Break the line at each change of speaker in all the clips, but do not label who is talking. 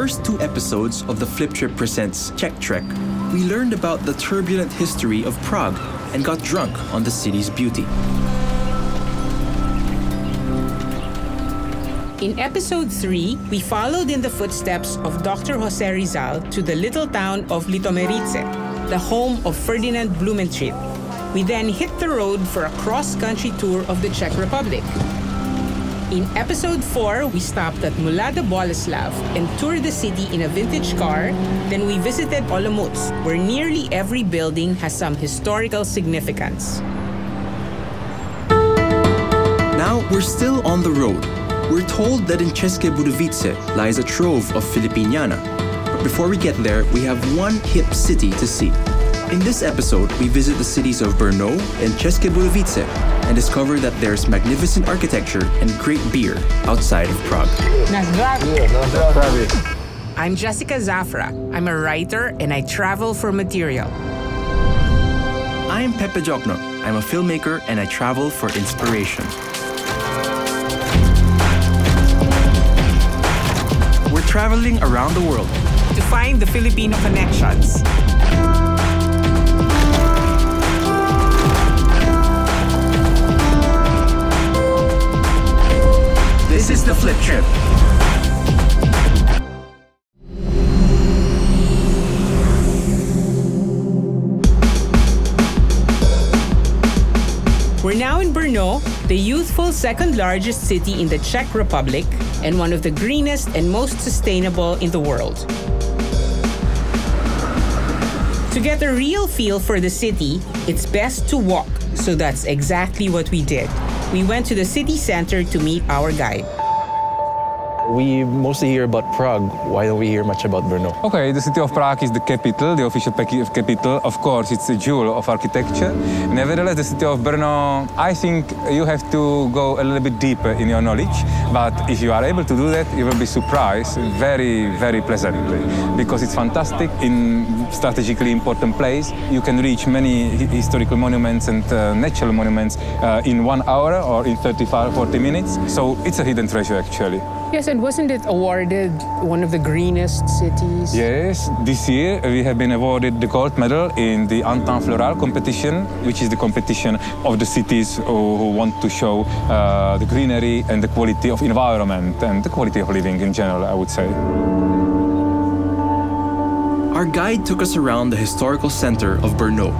first two episodes of the Flip Trip Presents Czech Trek, we learned about the turbulent history of Prague and got drunk on the city's beauty.
In episode 3, we followed in the footsteps of Dr. Jose Rizal to the little town of Litomerice, the home of Ferdinand Blumentritt. We then hit the road for a cross country tour of the Czech Republic. In episode 4, we stopped at Mladá Boleslav and toured the city in a vintage car. Then we visited Olomouc, where nearly every building has some historical significance.
Now we're still on the road. We're told that in České Budějovice lies a trove of Filipiniana. But before we get there, we have one hip city to see. In this episode, we visit the cities of Brno and České Budějovice and discover that there's magnificent architecture and great beer outside of Prague.
I'm Jessica Zafra. I'm a writer and I travel for material.
I'm Pepe Diokno. I'm a filmmaker and I travel for inspiration. We're traveling around the world
to find the Filipino connections.
This is the Flip Trip.
We're now in Brno, the youthful second largest city in the Czech Republic and one of the greenest and most sustainable in the world. To get a real feel for the city, it's best to walk, so that's exactly what we did. We went to the city center to meet our guide.
We mostly hear about Prague. Why don't we hear much about Brno?
Okay, the city of Prague is the capital, the official capital. Of course, it's a jewel of architecture. Nevertheless, the city of Brno, I think you have to go a little bit deeper in your knowledge. But if you are able to do that, you will be surprised very, very pleasantly because it's fantastic in strategically important place. You can reach many historical monuments and uh, natural monuments uh, in one hour or in 35, 40 minutes. So it's a hidden treasure actually.
Yes, and wasn't it awarded one of the greenest cities?
Yes, this year we have been awarded the gold medal in the Entente Florale competition, which is the competition of the cities who, who want to show uh, the greenery and the quality of environment and the quality of living in general, I would say.
Our guide took us around the historical center of Brno,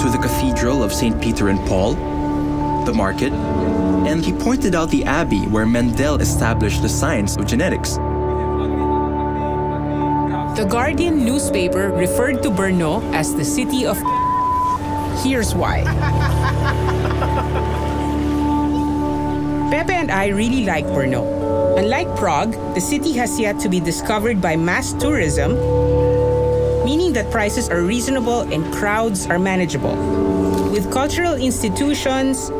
to the Cathedral of St. Peter and Paul, the market, and he pointed out the abbey where Mendel established the science of genetics.
The Guardian newspaper referred to Brno as the city of. Here's why. Pepe and I really like Brno. Unlike Prague, the city has yet to be discovered by mass tourism, meaning that prices are reasonable and crowds are manageable. With cultural institutions,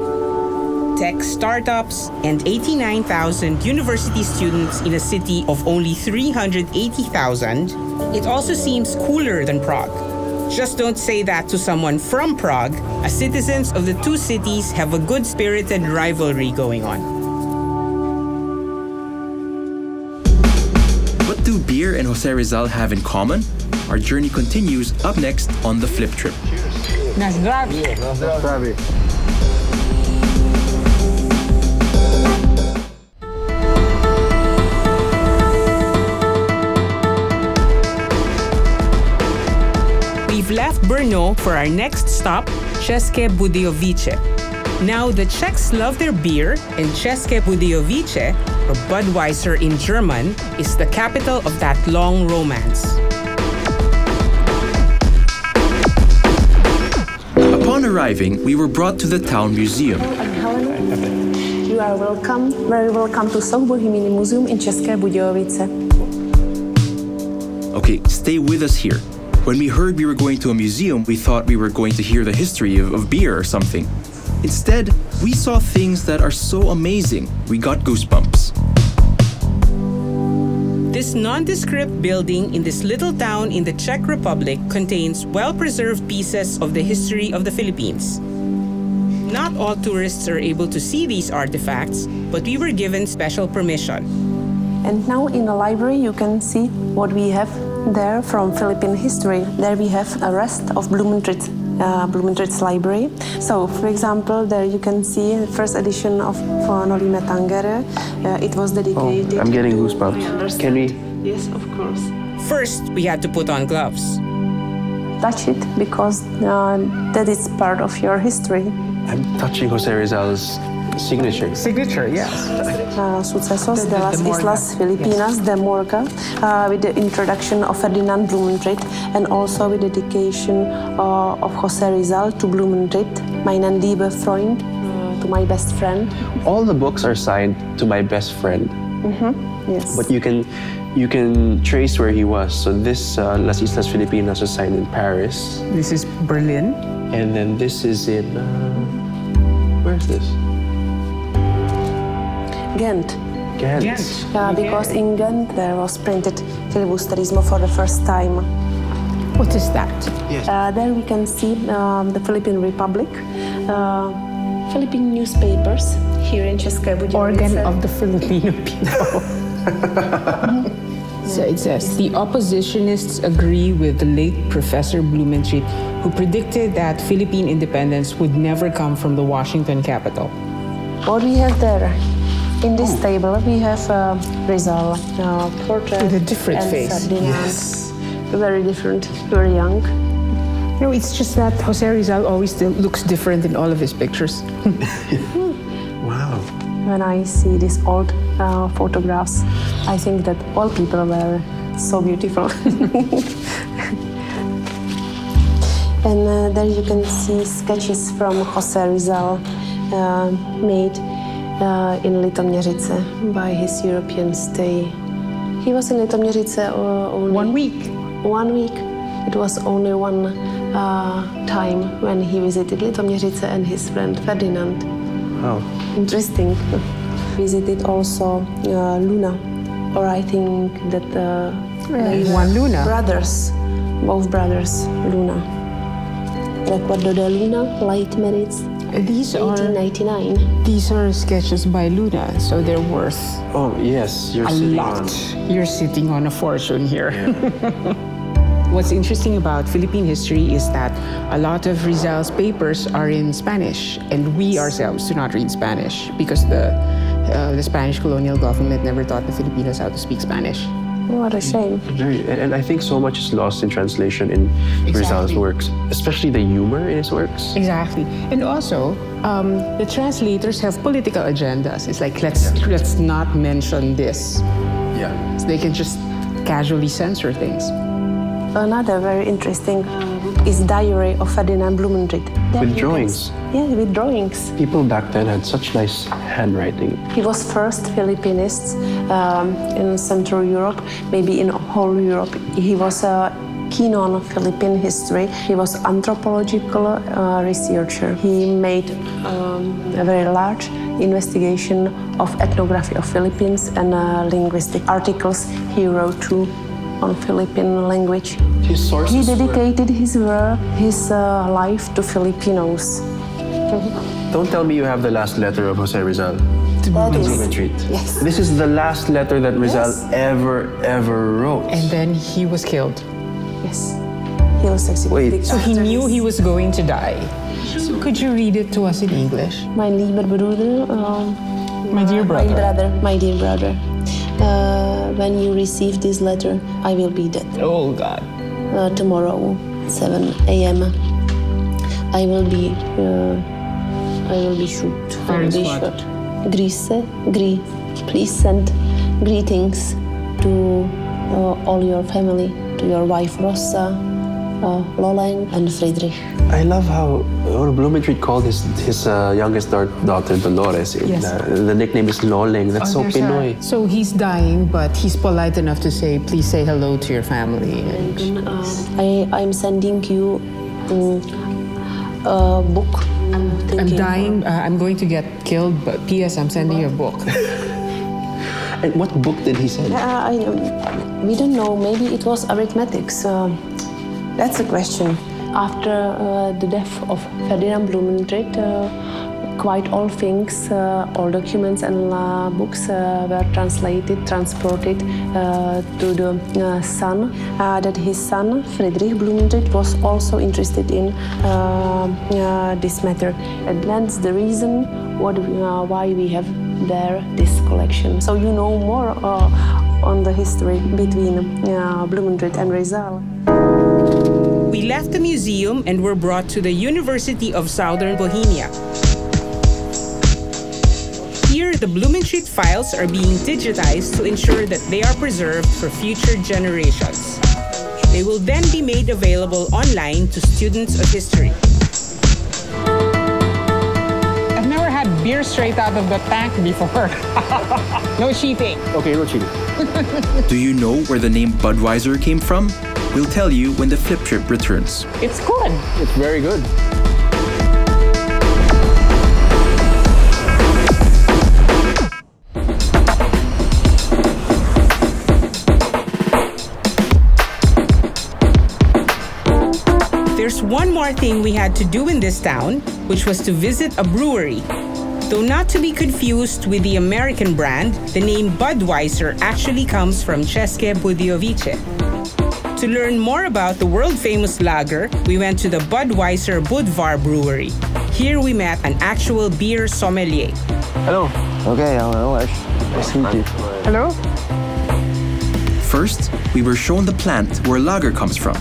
tech startups, and 89,000 university students in a city of only 380,000, it also seems cooler than Prague. Just don't say that to someone from Prague, as citizens of the two cities have a good spirited rivalry going on.
What do beer and Jose Rizal have in common? Our journey continues up next on the Flip Trip.
Na Brno for our next stop, České Budějovice. Now, the Czechs love their beer, and České Budějovice, or Budweiser in German, is the capital of that long romance.
Upon arriving, we were brought to the town museum.
You are welcome, very welcome to South Bohemian Museum in České Budějovice.
Okay, stay with us here. When we heard we were going to a museum, we thought we were going to hear the history of, of beer or something. Instead, we saw things that are so amazing, we got goosebumps.
This nondescript building in this little town in the Czech Republic contains well preserved pieces of the history of the Philippines. Not all tourists are able to see these artifacts, but we were given special permission.
And now in the library you can see what we have there from Philippine history. There we have a rest of Blumentritt, uh, Blumentritt's library. So, for example, there you can see the first edition of Noli Me Tangere. Uh, it was dedicated.
Oh, I'm getting
to-
goosebumps. Can we-
Yes, of course.
First, we had to put on gloves.
Touch it because uh, that is part of your history.
I'm touching Jose Rizal's signature.
Signature, yes.
uh, Sucesos de las. Islas Filipinas de Morga uh, with the introduction of Ferdinand Blumentritt and also with dedication uh, of Jose Rizal to Blumentritt, meinen liebe Freund, uh, to my best friend.
All the books are signed to my best friend,
Yes.
but you can you can trace where he was. So this uh, Las Islas Filipinas was signed in Paris,
This is Berlin.
and then this is in uh, where's this?
Ghent.
Ghent.
Yeah, because in Ghent there was printed filibusterismo for the first time.
What is that?
Uh, there we can see um, the Philippine Republic, uh, Philippine newspapers here in České Budějovice.
Organ of the Filipino people. so it says the oppositionists agree with the late Professor Blumentritt, who predicted that Philippine independence would never come from the Washington capital.
What we have there? In this table, we have uh, Rizal uh, portrait
With a different
and
face.
Ferdinand. Very different, very young.
No, it's just that Jose Rizal always looks different in all of his pictures.
Wow.
When I see these old uh, photographs, I think that all people were so beautiful. and uh, there you can see sketches from Jose Rizal uh, made uh, in Litoměřice by his European stay. He was in Litoměřice uh, only
One week.
One week. It was only one uh, time when he visited Litoměřice and his friend Ferdinand.
Wow.
Interesting. Visited also uh, Luna, or I think that uh, they were
Juan Luna.
brothers, both brothers, Luna. Recuerdo de Luna, Litoměřice,
These are
1899.
these are sketches by Luna, so they're worth
Oh yes, you're
a
sitting
lot.
on.
You're sitting on a fortune here. What's interesting about Philippine history is that a lot of Rizal's papers are in Spanish, and we ourselves do not read Spanish because the uh, the Spanish colonial government never taught the Filipinos how to speak Spanish.
What a shame.
Very, and, and I think so much is lost in translation in Rizal's works, especially the humor in his works.
Exactly, and also um, the translators have political agendas. It's like let's let's not mention this.
Yeah.
So they can just casually censor things.
Another very interesting book is Diary of Ferdinand Blumentritt. There
With drawings.
Yeah, with drawings.
People back then had such nice handwriting.
He was first Filipinist um, in Central Europe, maybe in whole Europe. He was uh, keen on Philippine history. He was anthropological uh, researcher. He made um, a very large investigation of ethnography of Philippines and uh, linguistic articles he wrote too on Philippine language.
His sources
He
were-
dedicated his work, his uh, life to Filipinos.
Don't tell me you have the last letter of Jose Rizal.
That is-
Blumentritt.
Yes.
This is the last letter that Rizal
Yes.
ever, ever wrote.
And then he was killed.
Yes. He was executed.
Wait,
So he knew he was going to die. So could you read it to us in English?
Mein lieber Bruder, um,
My dear
my
brother.
brother, my dear brother. Uh, when you receive this letter, I will be dead.
Oh God.
Uh, tomorrow, 7 a.m. I will be, uh, I will be shoot. I
Very
will be
smart.
shot. Grise, Gri, please send greetings to uh, all your family, to your wife Rosa, uh, Loleng, and Friedrich.
I love how uh, Blumentritt called his his uh, youngest daugh- daughter Dolores.
Yes.
Uh, the nickname is Loleng. That's so
Oh, there's a-
Pinoy.
So he's dying, but he's polite enough to say, "Please say hello to your family." And
Um, I, I'm sending you um, a book. I'm,
I'm dying. Uh, I'm going to get killed, but P.S. I'm sending you a book.
And what book did he send?
Uh, I, um, we don't know. Maybe it was arithmetics. Um, that's a question. After uh, the death of Ferdinand Blumentritt, uh, quite all things, uh, all documents and books uh, were translated, transported uh, to the uh, son. That his son, Friedrich Blumentritt, was also interested in this matter. And that's the reason what, why we have there this collection. So you know more on the history between Blumentritt and Rizal.
We left the museum and were brought to the University of Southern Bohemia. Here, the Blumentritt files are being digitized to ensure that they are preserved for future generations. They will then be made available online to students of history.
I've never had beer straight out of the tank before. no cheating.
Okay, no cheating.
Do you know where the name Budweiser came from? We'll tell you when the flip trip returns.
It's good.
It's very good.
There's one more thing we had to do in this town, which was to visit a brewery. Though not to be confused with the American brand, the name Budweiser actually comes from České Budějovice. To learn more about the world famous lager, we went to the Budweiser Budvar Brewery. Here we met an actual beer sommelier.
Hello. Okay, I'm Nice to meet you.
Hello.
First, we were shown the plant where lager comes from.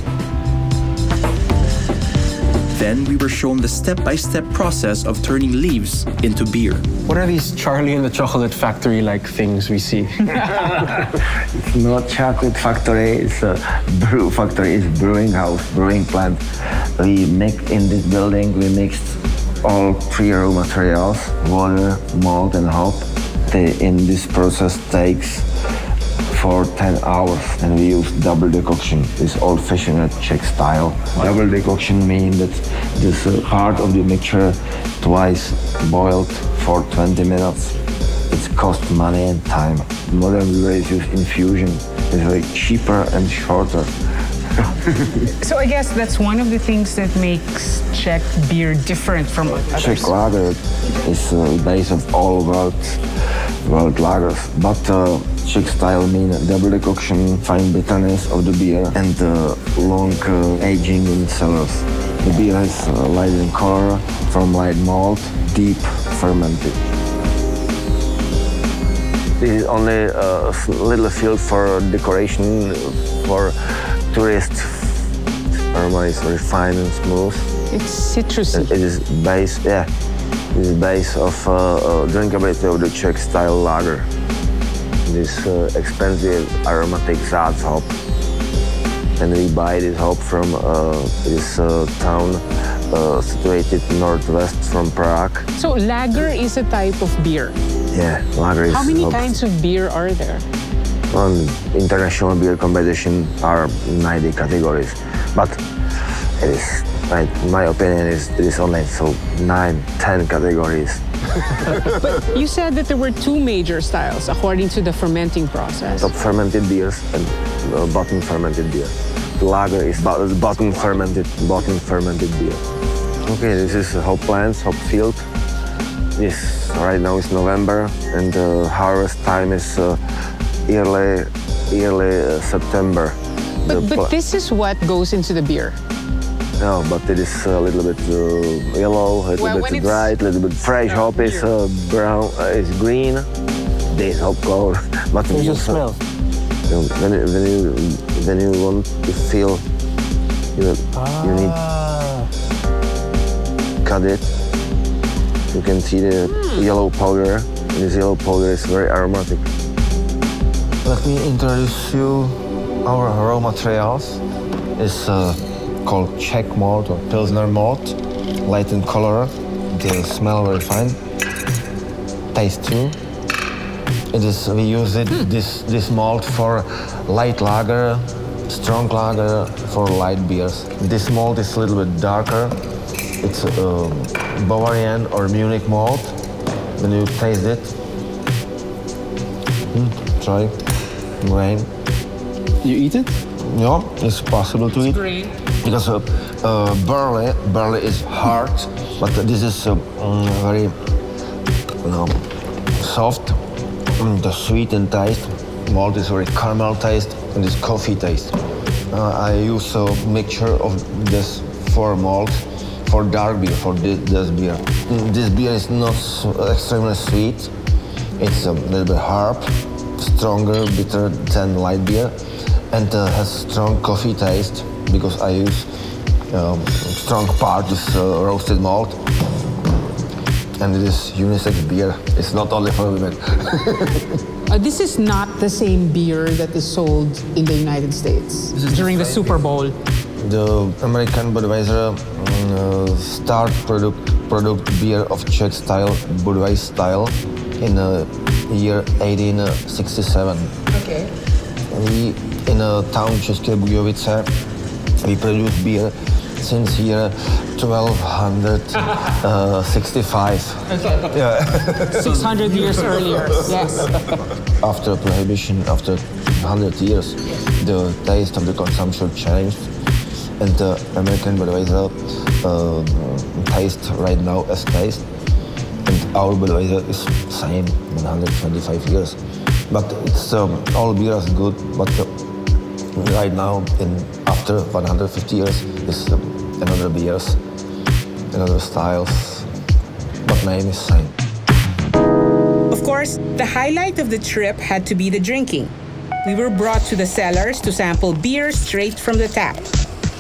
Then we were shown the step-by-step process of turning leaves into beer.
What are these Charlie and the Chocolate Factory like things we see?
it's not chocolate factory, it's a brew factory, it's brewing house, brewing plant. We make in this building, we mixed all three raw materials, water, malt and hop. The, in this process takes for 10 hours and we use double decoction. This old-fashioned Czech style. Double decoction means that this uh, part of the mixture twice boiled for 20 minutes. It costs money and time. Modern ways use infusion. It's like cheaper and shorter.
so I guess that's one of the things that makes Czech beer different from others.
Czech lager is uh, base of all world world lagers, but uh, Czech style mean double decoction, fine bitterness of the beer, and uh, long uh, aging in cellars. The beer has uh, light in color from light malt, deep fermented. This is only a little field for decoration for tourists. Aroma is refined and smooth.
It's citrusy.
It is base, yeah, it is base of uh, uh, drinkability of the Czech style lager. This uh, expensive aromatic Saaz hop. And we buy this hop from uh, this uh, town uh, situated northwest from Prague.
So lager is a type of beer.
Yeah, lager is.
How many kinds of beer are there?
On international beer competition are 90 categories, but it is, my, my opinion is it is only so nine, ten categories.
but you said that there were two major styles according to the fermenting process.
Top fermented beers and uh, bottom fermented beer. Lager is bottom fermented, bottom fermented beer. Okay, this is hop plants, hop field. Yes, right now is November, and the harvest time is uh, early, early uh, September.
But, but this is what goes into the beer.
No, but it is a little bit uh, yellow, a little well, bit dry, a little bit fresh. Hop is uh, brown, uh, is green. This hop color.
but There's a smell.
When, you, when you when you want to feel, you know, ah. you need ah. cut it. You can see the mm. yellow powder. And this yellow powder is very aromatic.
Let me introduce you our raw materials. It's uh, called Czech malt or Pilsner malt, light in color. They smell very fine. Taste too. It is we use it mm. this this malt for light lager, strong lager for light beers. This malt is a little bit darker. It's uh, Bavarian or Munich malt. When you taste it, mm, try grain.
You eat it?
Yeah, it's possible to
it's
eat.
Green.
Because uh, uh, barley barley is hard, but this is uh, very you know, soft. Mm, the sweet and taste. Malt is very caramel taste and this coffee taste. Uh, I use a mixture of this four malts for dark beer, for this, this beer. Mm, This beer is not extremely sweet. It's a little bit herb, stronger, bitter than light beer, and uh, has strong coffee taste because I use um, strong part this uh, roasted malt. And it is unisex beer. It's not only for women.
Uh, this is not the same beer that is sold in the United States during the Super Bowl.
The American Budweiser mm, uh, start product product beer of Czech style, Budweiser style, in uh, year 1867.
Okay.
We in a town České Budějovice, we produce beer since year 1265. yeah.
600 years earlier. Yes.
after prohibition, after 100 years, the taste of the consumption changed, and the American Budweiser uh, taste right now as taste, and our Budweiser is same 125 years. But it's um, all beer is good, but uh, right now, in after 150 years, is another beers, another styles, but name is same.
Of course, the highlight of the trip had to be the drinking. We were brought to the cellars to sample beer straight from the tap.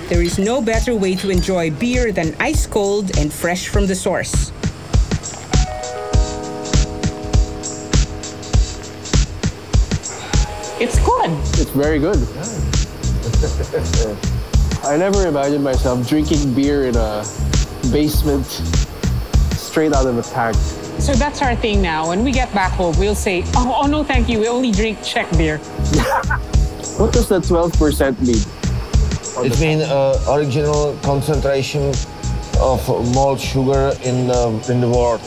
There is no better way to enjoy beer than ice cold and fresh from the source.
It's good.
It's very good. I never imagined myself drinking beer in a basement straight out of a tank.
So that's our thing now. When we get back home, we'll say, oh, oh no, thank you. We only drink Czech beer.
What does the 12% mean?
It means uh, original concentration of malt sugar in the, in the world.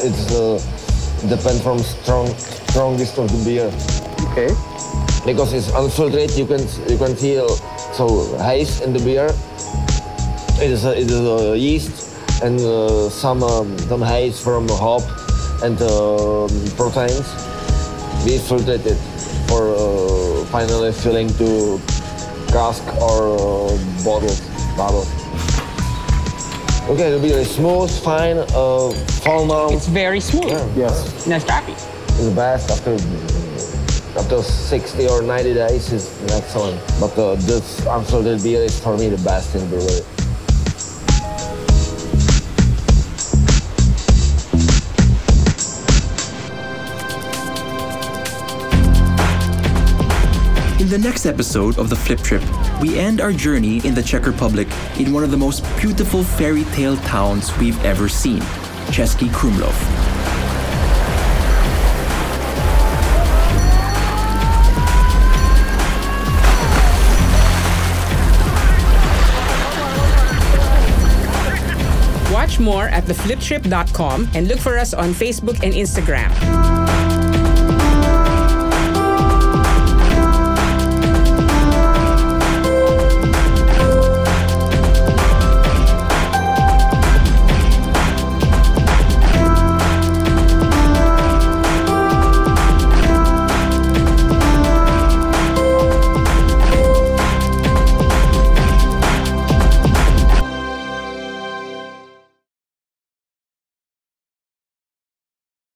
It's uh, depend from strong strongest of the beer.
Okay.
Because it's unfiltered, you can you can feel so haze in the beer. It is a, it is a yeast and uh, some um, some haze from hop and um proteins. We filtered it for uh, finally filling to cask or uh, bottles. Bottle. Okay, the beer is smooth, fine, uh, fall now.
It's very smooth.
Yes.
Nice happy.
the best after after 60 or 90 days is excellent. But uh, this unfiltered beer is for me the best in brewery.
In the next episode of the Flip Trip, we end our journey in the Czech Republic in one of the most beautiful fairy tale towns we've ever seen, Český Krumlov.
Watch more at thefliptrip.com and look for us on Facebook and Instagram.